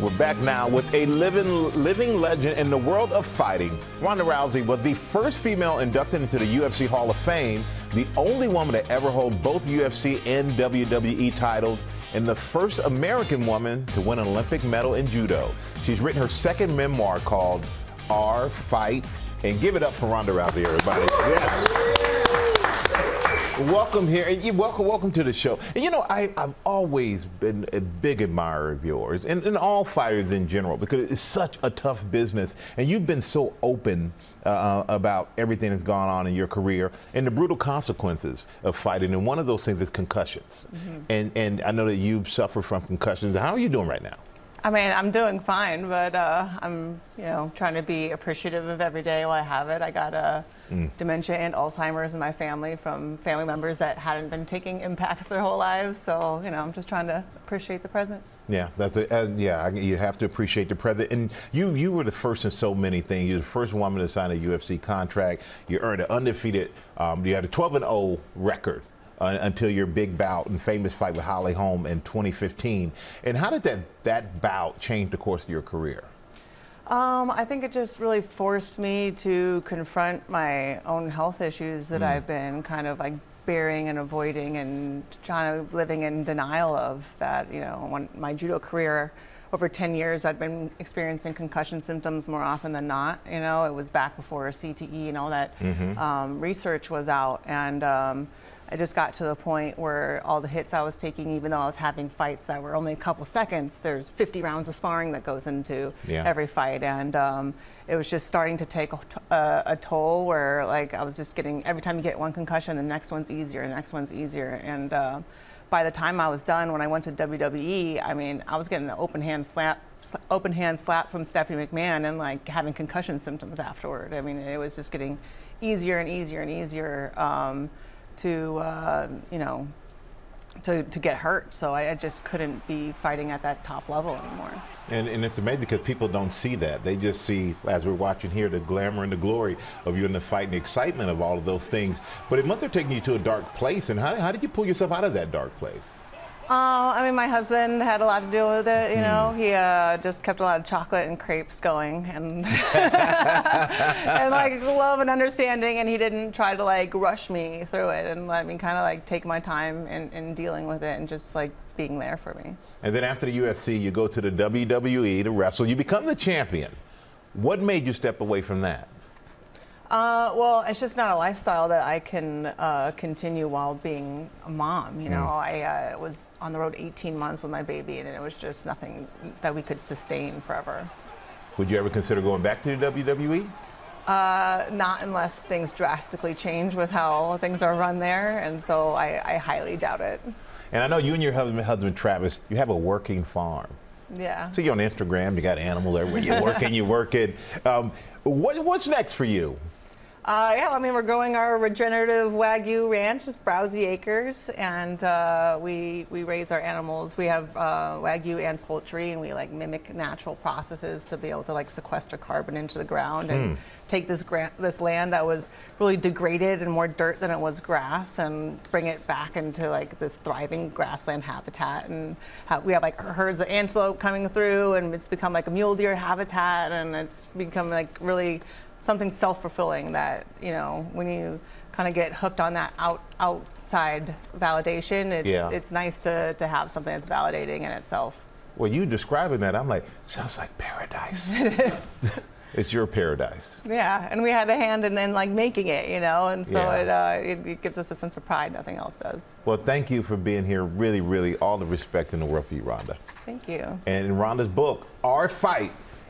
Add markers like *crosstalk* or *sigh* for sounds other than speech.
We're back now with a living living legend in the world of fighting. Ronda Rousey was the first female inducted into the UFC Hall of Fame, the only woman to ever hold both UFC and WWE titles, and the first American woman to win an Olympic medal in judo. She's written her second memoir called Our Fight. And give it up for Ronda Rousey, everybody. Yes. Welcome here, and you, welcome, welcome to the show. And you know, I, have always been a big admirer of yours, and, and, all fighters in general, because it's such a tough business, and you've been so open uh, about everything that's gone on in your career and the brutal consequences of fighting. And one of those things is concussions. Mm-hmm. And and I know that you've suffered from concussions. How are you doing right now? I mean, I'm doing fine, but uh, I'm, you know, trying to be appreciative of every day while I have it. I got uh, mm. dementia and Alzheimer's in my family from family members that hadn't been taking impacts their whole lives. So, you know, I'm just trying to appreciate the present. Yeah, that's a, uh, yeah. You have to appreciate the present, and you you were the first in so many things. You're the first woman to sign a UFC contract. You earned an undefeated. Um, you had a 12 and 0 record uh, until your big bout and famous fight with Holly Holm in 2015. And how did that, that bout change the course of your career? Um, I think it just really forced me to confront my own health issues that mm. I've been kind of like bearing and avoiding and trying to living in denial of that, you know, when my judo career over 10 years I'd been experiencing concussion symptoms more often than not. You know, it was back before CTE and all that mm-hmm. um, research was out. And um, I just got to the point where all the hits I was taking, even though I was having fights that were only a couple seconds, there's 50 rounds of sparring that goes into yeah. every fight, and um, it was just starting to take a, a, toll. Where like I was just getting every time you get one concussion, the next one's easier, the next one's easier, and uh, by the time I was done, when I went to WWE, I mean, I was getting an open hand slap, open hand slap from Stephanie McMahon, and like having concussion symptoms afterward. I mean, it was just getting easier and easier and easier. Um, to, uh, you know, to, to get hurt. So I, I, just couldn't be fighting at that top level anymore. And, and it's amazing because people don't see that. They just see, as we're watching here, the glamour and the glory of you in the fight and the excitement of all of those things. But it must have taken you to a dark place. And how, how did you pull yourself out of that dark place? Uh, I mean, my husband had a lot to do with it. You know, mm. he uh, just kept a lot of chocolate and crepes going, and *laughs* and like love and understanding. And he didn't try to like rush me through it and let me kind of like take my time in, in dealing with it and just like being there for me. And then after the UFC, you go to the WWE to wrestle. You become the champion. What made you step away from that? Uh, well, it's just not a lifestyle that I can uh, continue while being a mom. You know, mm. I uh, was on the road 18 months with my baby, and it was just nothing that we could sustain forever. Would you ever consider going back to the WWE? Uh, not unless things drastically change with how things are run there, and so I, I highly doubt it. And I know you and your husband, husband Travis, you have a working farm. Yeah. So you're on Instagram, you got animals everywhere. You're working, you're working. Um, what, what's next for you? Uh, yeah, I mean, we're growing our regenerative Wagyu ranch, just Browsey Acres, and uh, we we raise our animals. We have uh, Wagyu and poultry, and we like mimic natural processes to be able to like sequester carbon into the ground and mm. take this gra- this land that was really degraded and more dirt than it was grass, and bring it back into like this thriving grassland habitat. And have, we have like herds of antelope coming through, and it's become like a mule deer habitat, and it's become like really something self-fulfilling that you know when you kind of get hooked on that out outside validation it's yeah. it's nice to to have something that's validating in itself. Well you describing that i'm like sounds like paradise. *laughs* It is. *laughs* It's your paradise. Yeah and we had a hand in, in like making it you know and so yeah. it, uh, it, it gives us a sense of pride nothing else does. Well thank you for being here. Really really all the respect in the world for you ronda thank you. And in ronda's book our fight